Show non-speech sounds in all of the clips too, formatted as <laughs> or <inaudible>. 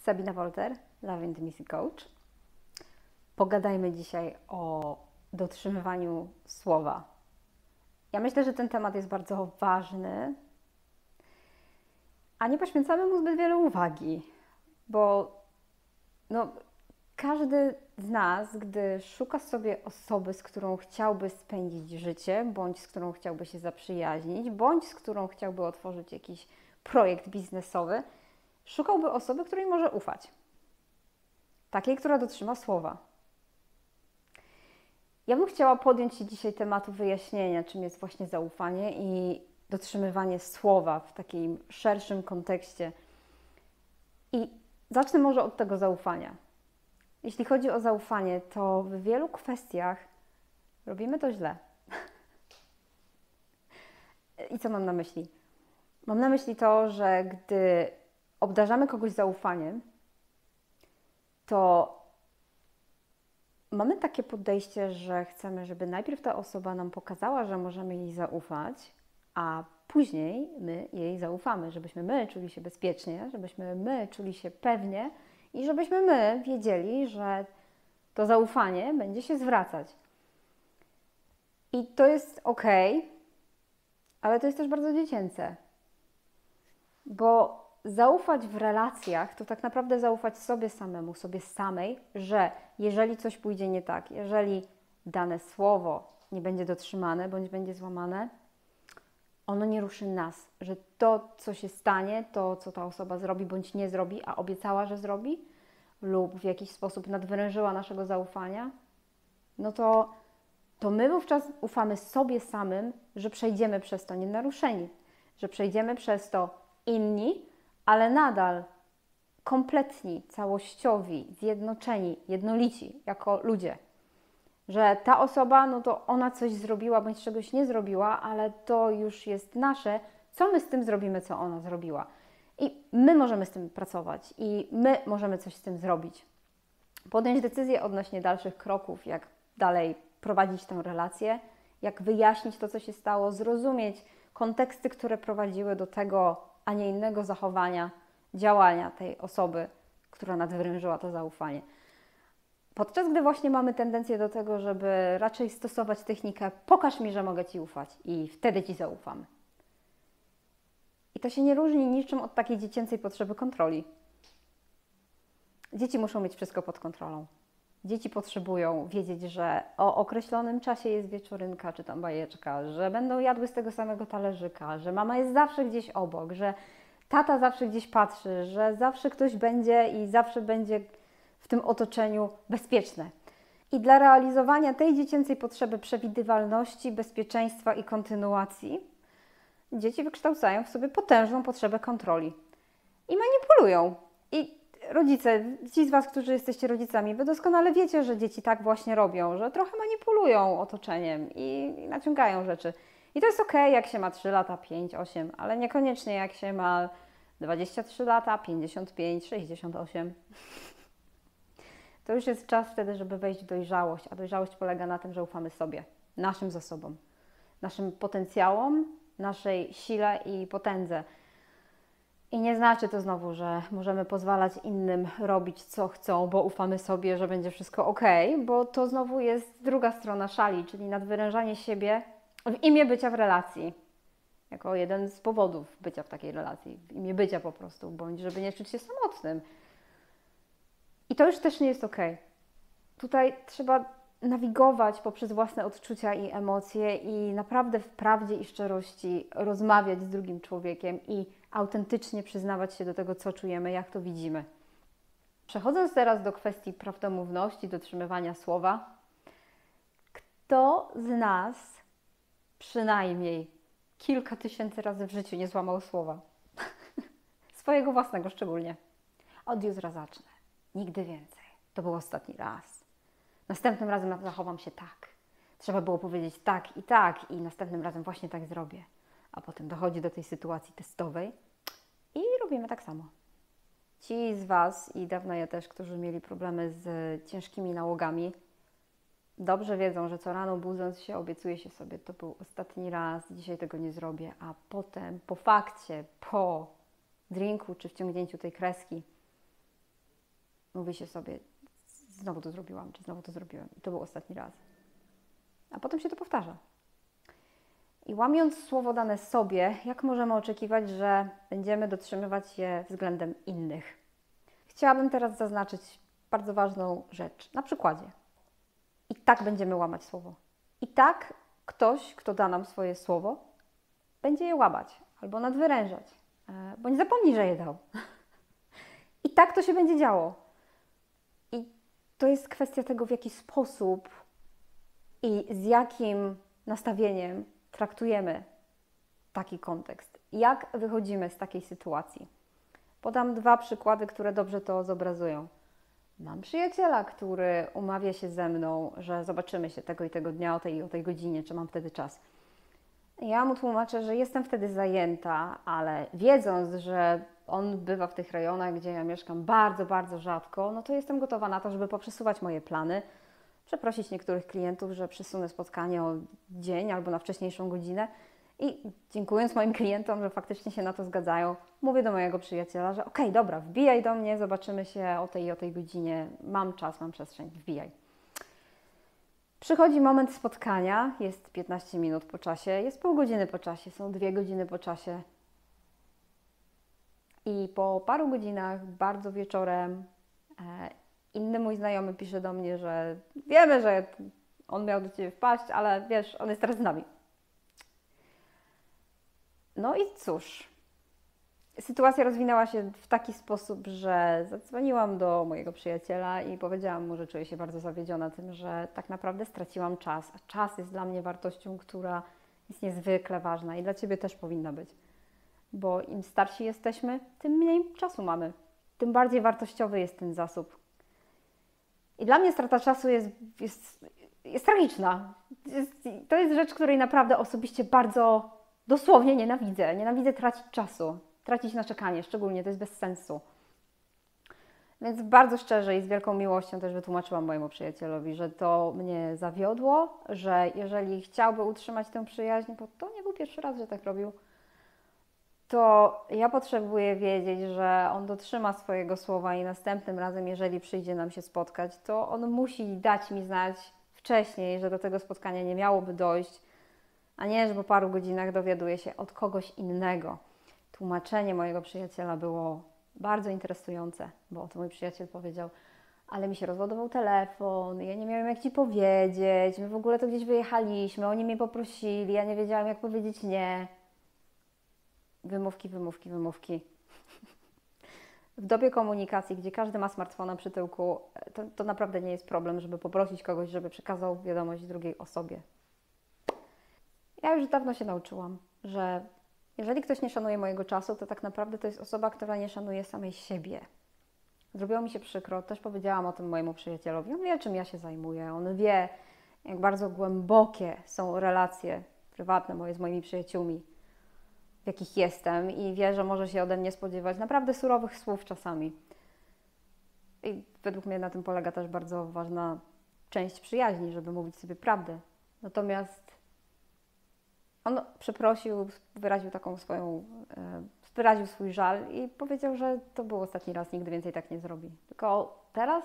Sabina Wolter, Love Intimacy Coach. Pogadajmy dzisiaj o dotrzymywaniu słowa. Ja myślę, że ten temat jest bardzo ważny, a nie poświęcamy mu zbyt wiele uwagi, bo no, każdy z nas, gdy szuka sobie osoby, z którą chciałby spędzić życie, bądź z którą chciałby się zaprzyjaźnić, bądź z którą chciałby otworzyć jakiś projekt biznesowy, szukałby osoby, której może ufać. Takiej, która dotrzyma słowa. Ja bym chciała podjąć się dzisiaj tematu wyjaśnienia, czym jest właśnie zaufanie i dotrzymywanie słowa w takim szerszym kontekście. I zacznę może od tego zaufania. Jeśli chodzi o zaufanie, to w wielu kwestiach robimy to źle. <laughs> I co mam na myśli? Mam na myśli to, że gdy obdarzamy kogoś zaufaniem, to mamy takie podejście, że chcemy, żeby najpierw ta osoba nam pokazała, że możemy jej zaufać, a później my jej zaufamy, żebyśmy my czuli się bezpiecznie, żebyśmy my czuli się pewnie i żebyśmy my wiedzieli, że to zaufanie będzie się zwracać. I to jest ok, ale to jest też bardzo dziecięce, bo zaufać w relacjach to tak naprawdę zaufać sobie samemu, sobie samej, że jeżeli coś pójdzie nie tak, jeżeli dane słowo nie będzie dotrzymane bądź będzie złamane, ono nie ruszy nas, że to, co się stanie, to, co ta osoba zrobi bądź nie zrobi, a obiecała, że zrobi, lub w jakiś sposób nadwyrężyła naszego zaufania, no to, to my wówczas ufamy sobie samym, że przejdziemy przez to nienaruszeni, że przejdziemy przez to inni, ale nadal kompletni, całościowi, zjednoczeni, jednolici jako ludzie. Że ta osoba, no to ona coś zrobiła bądź czegoś nie zrobiła, ale to już jest nasze, co my z tym zrobimy, co ona zrobiła. I my możemy z tym pracować i my możemy coś z tym zrobić. Podjąć decyzję odnośnie dalszych kroków, jak dalej prowadzić tę relację, jak wyjaśnić to, co się stało, zrozumieć konteksty, które prowadziły do tego, a nie innego zachowania, działania tej osoby, która nadwyrężyła to zaufanie. Podczas gdy właśnie mamy tendencję do tego, żeby raczej stosować technikę pokaż mi, że mogę Ci ufać i wtedy Ci zaufam. I to się nie różni niczym od takiej dziecięcej potrzeby kontroli. Dzieci muszą mieć wszystko pod kontrolą. Dzieci potrzebują wiedzieć, że o określonym czasie jest wieczorynka czy tam bajeczka, że będą jadły z tego samego talerzyka, że mama jest zawsze gdzieś obok, że tata zawsze gdzieś patrzy, że zawsze ktoś będzie i zawsze będzie w tym otoczeniu bezpieczne. I dla realizowania tej dziecięcej potrzeby przewidywalności, bezpieczeństwa i kontynuacji, dzieci wykształcają w sobie potężną potrzebę kontroli i manipulują. I rodzice, ci z Was, którzy jesteście rodzicami, Wy doskonale wiecie, że dzieci tak właśnie robią, że trochę manipulują otoczeniem i, i naciągają rzeczy. I to jest ok, jak się ma 3 lata, 5, 8, ale niekoniecznie jak się ma 23 lata, 55, 68. To już jest czas wtedy, żeby wejść w dojrzałość, a dojrzałość polega na tym, że ufamy sobie, naszym zasobom, naszym potencjałom, naszej sile i potędze. I nie znaczy to znowu, że możemy pozwalać innym robić co chcą, bo ufamy sobie, że będzie wszystko ok, bo to znowu jest druga strona szali, czyli nadwyrężanie siebie w imię bycia w relacji. Jako jeden z powodów bycia w takiej relacji, w imię bycia po prostu, bądź żeby nie czuć się samotnym. I to już też nie jest ok. Tutaj trzeba nawigować poprzez własne odczucia i emocje i naprawdę w prawdzie i szczerości rozmawiać z drugim człowiekiem i autentycznie przyznawać się do tego, co czujemy, jak to widzimy. Przechodząc teraz do kwestii prawdomówności, dotrzymywania słowa, kto z nas przynajmniej kilka tysięcy razy w życiu nie złamał słowa? <laughs> Swojego własnego szczególnie. Od jutra zacznę. Nigdy więcej. To był ostatni raz. Następnym razem zachowam się tak. Trzeba było powiedzieć tak i tak, i następnym razem właśnie tak zrobię. A potem dochodzi do tej sytuacji testowej i robimy tak samo. Ci z Was i dawno ja też, którzy mieli problemy z ciężkimi nałogami, dobrze wiedzą, że co rano budząc się, obiecuję się sobie, to był ostatni raz, dzisiaj tego nie zrobię, a potem po fakcie, po drinku czy wciągnięciu tej kreski, mówi się sobie, znowu to zrobiłam, czy znowu to zrobiłem. I to był ostatni raz. A potem się to powtarza. I łamiąc słowo dane sobie, jak możemy oczekiwać, że będziemy dotrzymywać je względem innych? Chciałabym teraz zaznaczyć bardzo ważną rzecz na przykładzie. I tak będziemy łamać słowo. I tak ktoś, kto da nam swoje słowo, będzie je łamać albo nadwyrężać, bo nie zapomni, że je dał. <laughs> I tak to się będzie działo. To jest kwestia tego, w jaki sposób i z jakim nastawieniem traktujemy taki kontekst. Jak wychodzimy z takiej sytuacji? Podam dwa przykłady, które dobrze to zobrazują. Mam przyjaciela, który umawia się ze mną, że zobaczymy się tego i tego dnia o tej o tej godzinie, czy mam wtedy czas. Ja mu tłumaczę, że jestem wtedy zajęta, ale wiedząc, że on bywa w tych rejonach, gdzie ja mieszkam bardzo, bardzo rzadko, no to jestem gotowa na to, żeby poprzesuwać moje plany, przeprosić niektórych klientów, że przesunę spotkanie o dzień albo na wcześniejszą godzinę. I dziękując moim klientom, że faktycznie się na to zgadzają, mówię do mojego przyjaciela, że okej, okay, dobra, wbijaj do mnie, zobaczymy się o tej i o tej godzinie, mam czas, mam przestrzeń, wbijaj. Przychodzi moment spotkania, jest 15 minut po czasie, jest pół godziny po czasie, są dwie godziny po czasie. I po paru godzinach, bardzo wieczorem, e, inny mój znajomy pisze do mnie, że wiemy, że on miał do Ciebie wpaść, ale wiesz, on jest teraz z nami. No i cóż, sytuacja rozwinęła się w taki sposób, że zadzwoniłam do mojego przyjaciela i powiedziałam mu, że czuję się bardzo zawiedziona tym, że tak naprawdę straciłam czas, a czas jest dla mnie wartością, która jest niezwykle ważna i dla Ciebie też powinna być. Bo im starsi jesteśmy, tym mniej czasu mamy, tym bardziej wartościowy jest ten zasób. I dla mnie strata czasu jest, jest, jest tragiczna. Jest, to jest rzecz, której naprawdę osobiście bardzo dosłownie nienawidzę. Nienawidzę tracić czasu tracić na czekanie, szczególnie to jest bez sensu. Więc bardzo szczerze i z wielką miłością też wytłumaczyłam mojemu przyjacielowi, że to mnie zawiodło, że jeżeli chciałby utrzymać tę przyjaźń, bo to nie był pierwszy raz, że tak robił, to ja potrzebuję wiedzieć, że on dotrzyma swojego słowa i następnym razem, jeżeli przyjdzie nam się spotkać, to on musi dać mi znać wcześniej, że do tego spotkania nie miałoby dojść, a nie, że po paru godzinach dowiaduje się od kogoś innego tłumaczenie mojego przyjaciela było bardzo interesujące, bo to mój przyjaciel powiedział, ale mi się rozładował telefon, ja nie miałem jak Ci powiedzieć, my w ogóle to gdzieś wyjechaliśmy, oni mnie poprosili, ja nie wiedziałam jak powiedzieć nie. Wymówki, wymówki, wymówki. W dobie komunikacji, gdzie każdy ma smartfona przy tyłku, to, to naprawdę nie jest problem, żeby poprosić kogoś, żeby przekazał wiadomość drugiej osobie. Ja już dawno się nauczyłam, że jeżeli ktoś nie szanuje mojego czasu, to tak naprawdę to jest osoba, która nie szanuje samej siebie. Zrobiło mi się przykro, też powiedziałam o tym mojemu przyjacielowi. On wie, czym ja się zajmuję, on wie, jak bardzo głębokie są relacje prywatne moje z moimi przyjaciółmi, w jakich jestem i wie, że może się ode mnie spodziewać naprawdę surowych słów czasami. I według mnie na tym polega też bardzo ważna część przyjaźni, żeby mówić sobie prawdę. Natomiast on przeprosił, wyraził taką swoją, e, wyraził swój żal i powiedział, że to był ostatni raz, nigdy więcej tak nie zrobi. Tylko teraz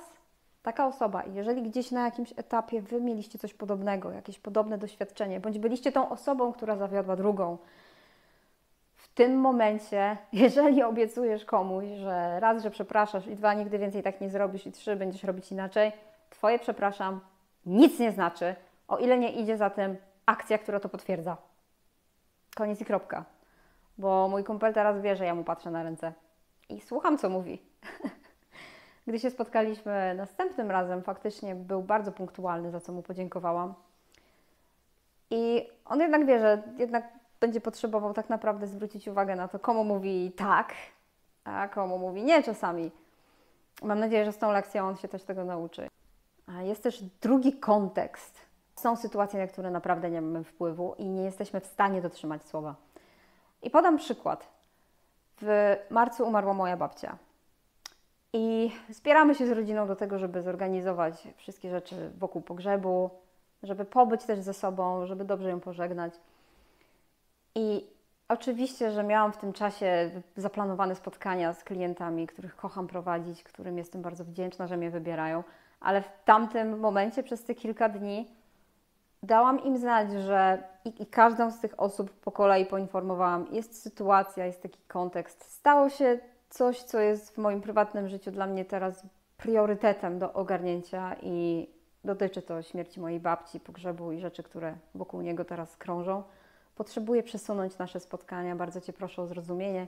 taka osoba, jeżeli gdzieś na jakimś etapie wy mieliście coś podobnego, jakieś podobne doświadczenie, bądź byliście tą osobą, która zawiodła drugą, w tym momencie, <laughs> jeżeli obiecujesz komuś, że raz, że przepraszasz i dwa, nigdy więcej tak nie zrobisz i trzy, będziesz robić inaczej, twoje przepraszam nic nie znaczy, o ile nie idzie za tym akcja, która to potwierdza. Koniec i kropka. Bo mój kumpel teraz wie, że ja mu patrzę na ręce i słucham, co mówi. <laughs> Gdy się spotkaliśmy następnym razem, faktycznie był bardzo punktualny, za co mu podziękowałam. I on jednak wie, że jednak będzie potrzebował tak naprawdę zwrócić uwagę na to, komu mówi tak, a komu mówi nie czasami. Mam nadzieję, że z tą lekcją on się też tego nauczy. Jest też drugi kontekst są sytuacje, na które naprawdę nie mamy wpływu i nie jesteśmy w stanie dotrzymać słowa. I podam przykład. W marcu umarła moja babcia. I spieramy się z rodziną do tego, żeby zorganizować wszystkie rzeczy wokół pogrzebu, żeby pobyć też ze sobą, żeby dobrze ją pożegnać. I Oczywiście, że miałam w tym czasie zaplanowane spotkania z klientami, których kocham prowadzić, którym jestem bardzo wdzięczna, że mnie wybierają, ale w tamtym momencie, przez te kilka dni, dałam im znać, że i, i każdą z tych osób po kolei poinformowałam, jest sytuacja, jest taki kontekst. Stało się coś, co jest w moim prywatnym życiu dla mnie teraz priorytetem do ogarnięcia i dotyczy to śmierci mojej babci, pogrzebu i rzeczy, które wokół niego teraz krążą. Potrzebuję przesunąć nasze spotkania, bardzo Cię proszę o zrozumienie,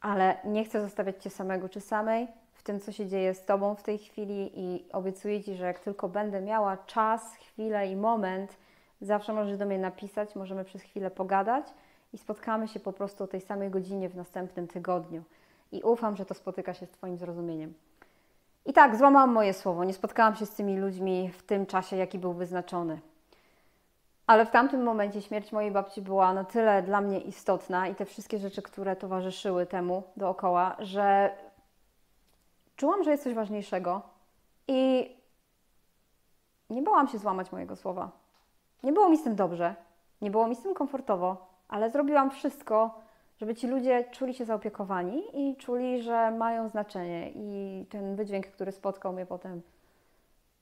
ale nie chcę zostawiać Cię samego czy samej w tym, co się dzieje z Tobą w tej chwili i obiecuję Ci, że jak tylko będę miała czas, chwilę i moment, zawsze możesz do mnie napisać, możemy przez chwilę pogadać i spotkamy się po prostu o tej samej godzinie w następnym tygodniu. I ufam, że to spotyka się z Twoim zrozumieniem. I tak, złamałam moje słowo. Nie spotkałam się z tymi ludźmi w tym czasie, jaki był wyznaczony. Ale w tamtym momencie śmierć mojej babci była na tyle dla mnie istotna i te wszystkie rzeczy, które towarzyszyły temu dookoła, że czułam, że jest coś ważniejszego i nie bałam się złamać mojego słowa. Nie było mi z tym dobrze, nie było mi z tym komfortowo, ale zrobiłam wszystko, żeby ci ludzie czuli się zaopiekowani i czuli, że mają znaczenie. I ten wydźwięk, który spotkał mnie potem,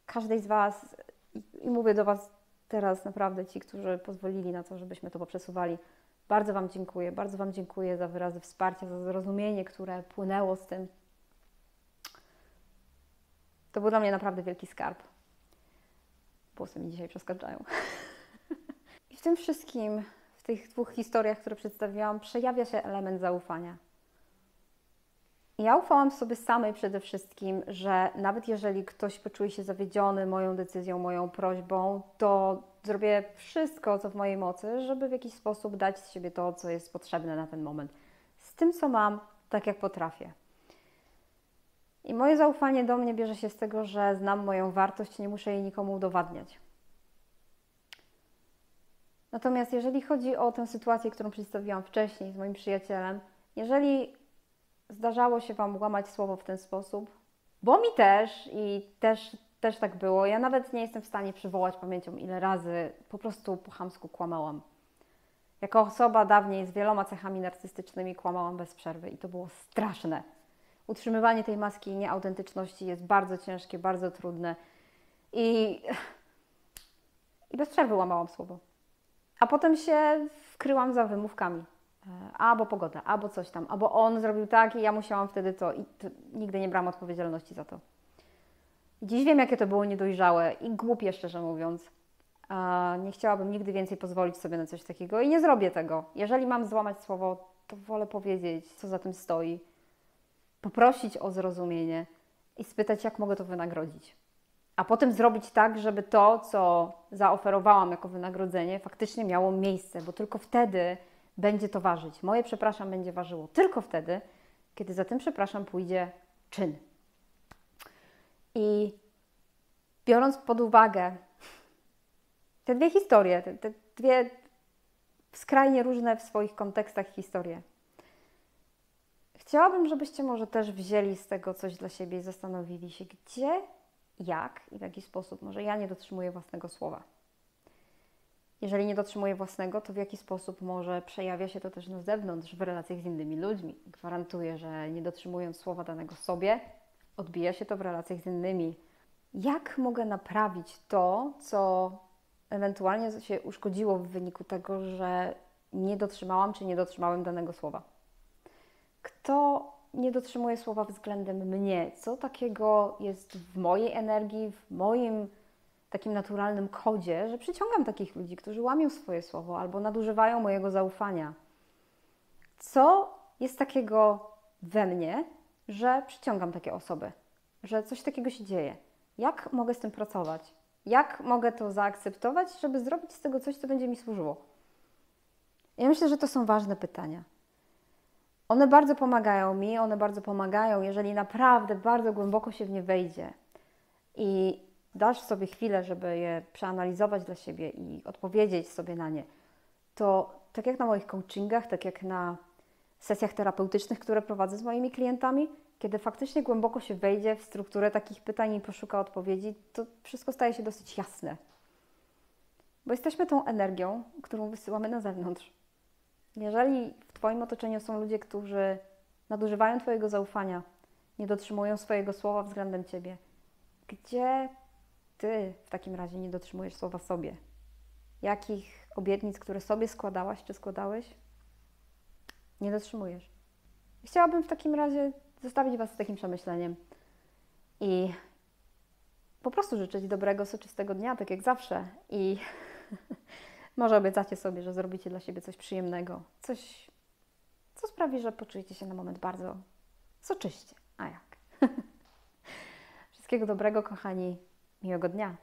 każdej z Was, i, mówię do Was teraz naprawdę, ci, którzy pozwolili na to, żebyśmy to poprzesuwali, bardzo Wam dziękuję. Bardzo Wam dziękuję za wyrazy wsparcia, za zrozumienie, które płynęło z tym. To był dla mnie naprawdę wielki skarb. Włosy mi dzisiaj przeskaczają. <laughs> I w tym wszystkim w tych dwóch historiach, które przedstawiłam, przejawia się element zaufania. Ja ufałam sobie samej przede wszystkim, że nawet jeżeli ktoś poczuje się zawiedziony moją decyzją, moją prośbą, to zrobię wszystko, co w mojej mocy, żeby w jakiś sposób dać z siebie to, co jest potrzebne na ten moment. Z tym, co mam, tak jak potrafię. I moje zaufanie do mnie bierze się z tego, że znam moją wartość, nie muszę jej nikomu udowadniać. Natomiast jeżeli chodzi o tę sytuację, którą przedstawiłam wcześniej z moim przyjacielem, jeżeli zdarzało się Wam łamać słowo w ten sposób, bo mi też i też, też tak było, ja nawet nie jestem w stanie przywołać pamięcią, ile razy po prostu po chamsku kłamałam. Jako osoba dawniej z wieloma cechami narcystycznymi kłamałam bez przerwy i to było straszne. Utrzymywanie tej maski nieautentyczności jest bardzo ciężkie, bardzo trudne i, i bez przerwy łamałam słowo. A potem się wkryłam za wymówkami. E, albo pogoda, albo coś tam, albo on zrobił tak i ja musiałam wtedy to i to, nigdy nie brałam odpowiedzialności za to. Dziś wiem, jakie to było niedojrzałe i głupie, szczerze mówiąc. Nie chciałabym nigdy więcej pozwolić sobie na coś takiego i nie zrobię tego. Jeżeli mam złamać słowo, to wolę powiedzieć, co za tym stoi, poprosić o zrozumienie i spytać, jak mogę to wynagrodzić a potem zrobić tak, żeby to, co zaoferowałam jako wynagrodzenie, faktycznie miało miejsce, bo tylko wtedy będzie to ważyć. Moje przepraszam będzie ważyło tylko wtedy, kiedy za tym przepraszam pójdzie czyn. I biorąc pod uwagę te dwie historie, te, te dwie skrajnie różne w swoich kontekstach historie, chciałabym, żebyście może też wzięli z tego coś dla siebie i zastanowili się, gdzie jak i w jaki sposób może ja nie dotrzymuję własnego słowa. Jeżeli nie dotrzymuję własnego, to w jaki sposób może przejawia się to też na zewnątrz, w relacjach z innymi ludźmi. Gwarantuję, że nie dotrzymując słowa danego sobie, odbija się to w relacjach z innymi. Jak mogę naprawić to, co ewentualnie się uszkodziło w wyniku tego, że nie dotrzymałam czy nie dotrzymałem danego słowa? Kto nie dotrzymuję słowa względem mnie. Co takiego jest w mojej energii, w moim takim naturalnym kodzie, że przyciągam takich ludzi, którzy łamią swoje słowo albo nadużywają mojego zaufania. Co jest takiego we mnie, że przyciągam takie osoby, że coś takiego się dzieje? Jak mogę z tym pracować? Jak mogę to zaakceptować, żeby zrobić z tego coś, co będzie mi służyło? Ja myślę, że to są ważne pytania. One bardzo pomagają mi, one bardzo pomagają, jeżeli naprawdę bardzo głęboko się w nie wejdzie i dasz sobie chwilę, żeby je przeanalizować dla siebie i odpowiedzieć sobie na nie, to tak jak na moich coachingach, tak jak na sesjach terapeutycznych, które prowadzę z moimi klientami, kiedy faktycznie głęboko się wejdzie w strukturę takich pytań i poszuka odpowiedzi, to wszystko staje się dosyć jasne. Bo jesteśmy tą energią, którą wysyłamy na zewnątrz. Jeżeli w Twoim otoczeniu są ludzie, którzy nadużywają Twojego zaufania, nie dotrzymują swojego słowa względem Ciebie, gdzie Ty w takim razie nie dotrzymujesz słowa sobie? Jakich obietnic, które sobie składałaś czy składałeś, nie dotrzymujesz? Chciałabym w takim razie zostawić Was z takim przemyśleniem i po prostu życzyć dobrego, soczystego dnia, tak jak zawsze. I <laughs> może obiecacie sobie, że zrobicie dla siebie coś przyjemnego, coś, co sprawi, że poczujecie się na moment bardzo soczyście. A jak? <laughs> Wszystkiego dobrego, kochani. Miłego dnia.